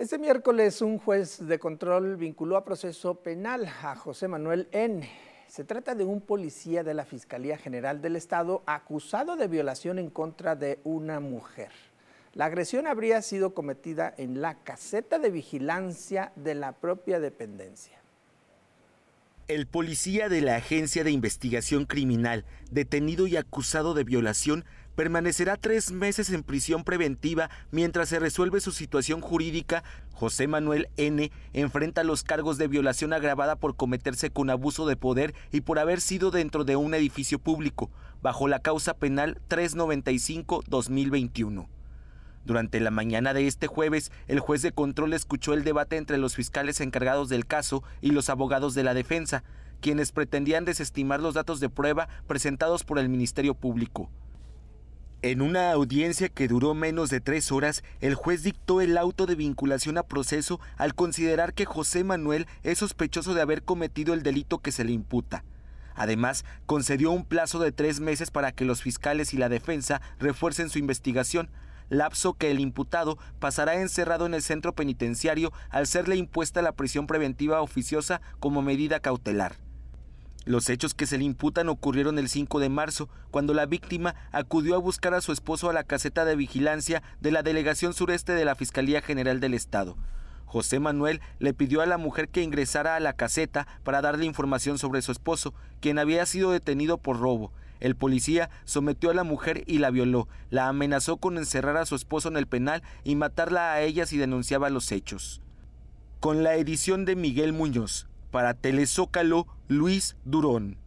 Este miércoles un juez de control vinculó a proceso penal a José Manuel N. Se trata de un policía de la Fiscalía General del Estado acusado de violación en contra de una mujer. La agresión habría sido cometida en la caseta de vigilancia de la propia dependencia. El policía de la Agencia de Investigación Criminal, detenido y acusado de violación, permanecerá tres meses en prisión preventiva mientras se resuelve su situación jurídica. José Manuel N. enfrenta los cargos de violación agravada por cometerse con abuso de poder y por haber sido dentro de un edificio público, bajo la causa penal 395-2021. Durante la mañana de este jueves, el juez de control escuchó el debate entre los fiscales encargados del caso y los abogados de la defensa, quienes pretendían desestimar los datos de prueba presentados por el Ministerio Público. En una audiencia que duró menos de tres horas, el juez dictó el auto de vinculación a proceso al considerar que José Manuel es sospechoso de haber cometido el delito que se le imputa. Además, concedió un plazo de tres meses para que los fiscales y la defensa refuercen su investigación, lapso que el imputado pasará encerrado en el centro penitenciario al serle impuesta la prisión preventiva oficiosa como medida cautelar. Los hechos que se le imputan ocurrieron el 5 de marzo, cuando la víctima acudió a buscar a su esposo a la caseta de vigilancia de la Delegación Sureste de la Fiscalía General del Estado. José Manuel le pidió a la mujer que ingresara a la caseta para darle información sobre su esposo, quien había sido detenido por robo. El policía sometió a la mujer y la violó, la amenazó con encerrar a su esposo en el penal y matarla a ella si denunciaba los hechos. Con la edición de Miguel Muñoz, para Telezócalo, Luis Durón.